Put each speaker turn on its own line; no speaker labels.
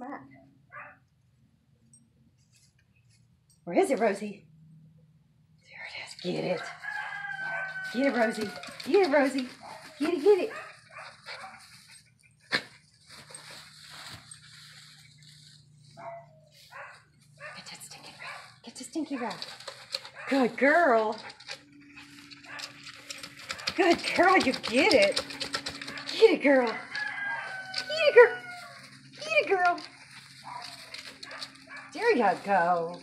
Rat. Where is it, Rosie? There it is. Get it. Get it, Rosie. Get it, Rosie. Get it, get it. Get that stinky rat. Get the stinky rat. Good girl. Good girl, you get it. Get it, girl. Get it, girl. Get it, girl. There you go.